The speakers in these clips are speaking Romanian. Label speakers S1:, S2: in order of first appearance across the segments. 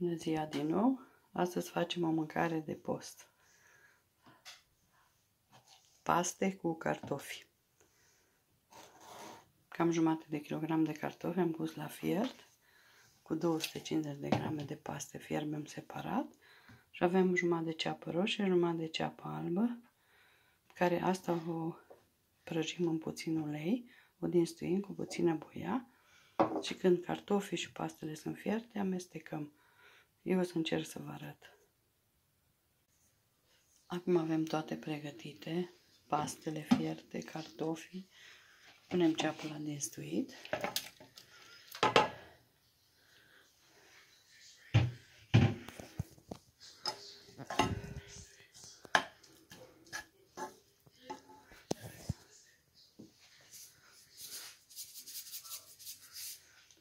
S1: Bună ziua din nou! Astăzi facem o mâncare de post. Paste cu cartofi. Cam jumătate de kilogram de cartofi am pus la fiert cu 250 de grame de paste fierbem separat și avem jumătate de ceapă roșie, jumătate de ceapă albă care asta o prăjim în puțin ulei, o dinstuim cu puțină boia și când cartofii și pastele sunt fierte, amestecăm. Eu o să încerc să vă arăt. Acum avem toate pregătite, pastele fierte, cartofii. Punem ceapul la dinstuit.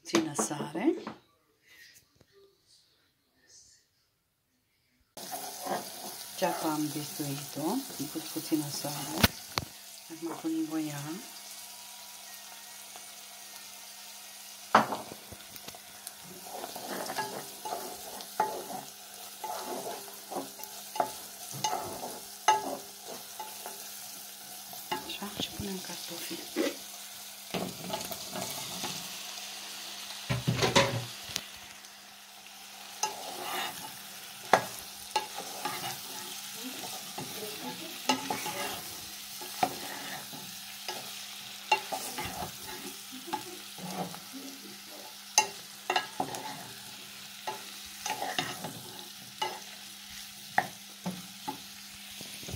S1: Puțină sare. Ceapa am distuit-o, am pus puțină sare, acum punem voia. Așa, și punem cartofii.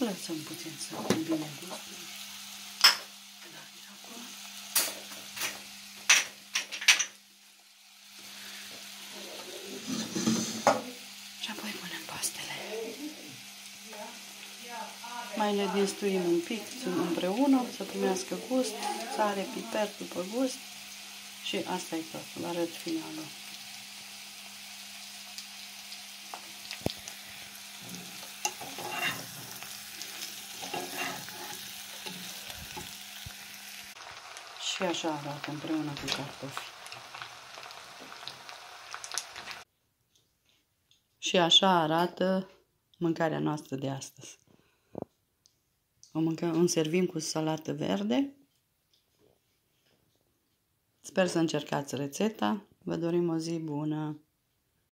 S1: Lăsăm puțin să combine gustul. Și apoi punem pastele. Mai le dinstuim un pic împreună să primească gust, sare, piper după gust și asta e tot. Vă arăt finalul. Și așa arată împreună cu cartofi. Și așa arată mâncarea noastră de astăzi. O mâncăm, un servim cu salată verde. Sper să încercați rețeta. Vă dorim o zi bună!